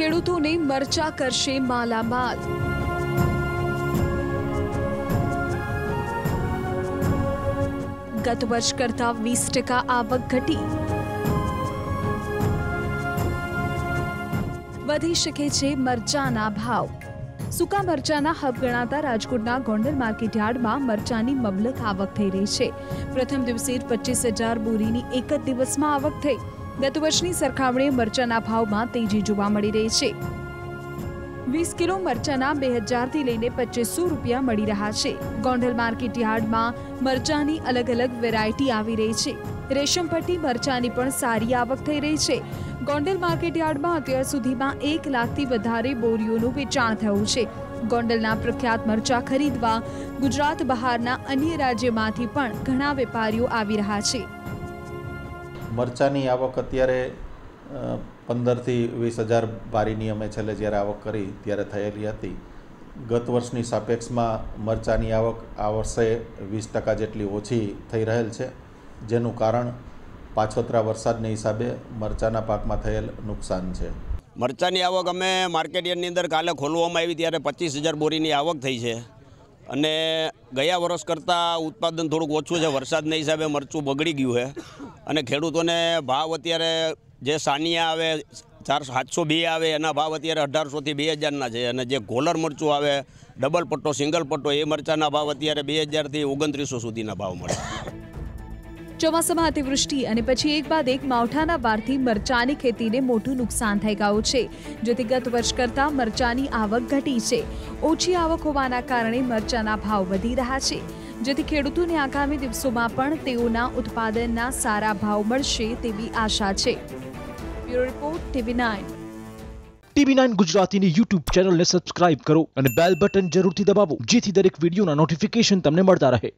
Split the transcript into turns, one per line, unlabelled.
મરચા કરશે માલામાલ. ગત વર્ષ કરતા વીસ ટકા આવક ઘટી. વધી શકે છે મરચાના ભાવ. સૂકા મરચાના હબ ગણાતા રાજકોટના ગોંડલ માર્કેટ યાર્ડમાં મરચાની મબલક આવક થઈ રહી છે. પ્રથમ દિવસે પચીસ હજાર બોરીની એક જ દિવસમાં આવક થઈ. ગત વર્ષની સરખામણીએ મરચાના ભાવમાં તેજી જોવા મળી રહી છે. વીસ કિલો મરચાના બે હજારથી લઈને પચીસો રૂપિયા મળી રહ્યા છે. ગોંડલ માર્કેટ યાર્ડમાં મરચાની અલગ અલગ વેરાયટી આવી રહી છે. રેશમપટ્ટી મરચાની પણ સારી આવક થઈ રહી છે. ગોંડલ માર્કેટ યાર્ડમાં અત્યાર સુધીમાં એક લાખથી વધારે બોરીઓનું વેચાણ થયું છે. ગોંડલના પ્રખ્યાત મરચા ખરીદવા ગુજરાત બહારના અન્ય રાજ્યમાંથી પણ ઘણા વેપારીઓ આવી રહ્યા છે.
મરચાની આવક અત્યારે પંદરથી વીસ હજાર બારીની અમે છેલ્લે જ્યારે આવક કરી ત્યારે થયેલી હતી. ગત વર્ષની સાપેક્ષમાં મરચાની આવક આ વર્ષે વીસ ટકા જેટલી ઓછી થઈ રહેલ છે. જેનું કારણ પાછોતરા વરસાદને હિસાબે મરચાના પાકમાં થયેલ નુકસાન છે.
મરચાની આવક અમે માર્કેટ અંદર કાલે ખોલવામાં આવી ત્યારે પચીસ હજાર બોરીની આવક થઈ છે. અને ગયા વર્ષ કરતાં ઉત્પાદન થોડુંક ઓછું છે. વરસાદના હિસાબે મરચું બગડી ગયું છે. અને ખેડૂતોને ભાવ અત્યારે જે સાનિયા આવે, ચાર સાતસો બે આવે, એના ભાવ અત્યારે અઢારસોથી બે હજારના છે. અને જે ગોલર મરચું આવે, ડબલ પટ્ટો, સિંગલ પટ્ટો, એ મરચાના ભાવ અત્યારે બે હજારથી ઓગણત્રીસો સુધીના ભાવ મળે.
ચોમાસામાં અતિવૃષ્ટિ અને પછી એક બાદ એક માવઠાના વારથી મરચાની ખેતીને મોટું નુકસાન થઈ ગયું છે, જેથી ગત વર્ષ કરતાં મરચાની આવક ઘટી છે. ઓછી આવક હોવાના કારણે મરચાના ભાવ વધી રહ્યા છે. જેથી ખેડૂતોને આગામી દિવસોમાં પણ તેઓના ઉત્પાદનના સારા ભાવ મળશે તેવી આશા છે. TV nine.
ટીવી નાઇન ગુજરાતીની યુટ્યુબ ચેનલને સબસ્ક્રાઇબ કરો અને બેલ બટન જરૂરથી દબાવો, જેથી દરેક વિડીયોના નોટિફિકેશન તમને મળતા રહે.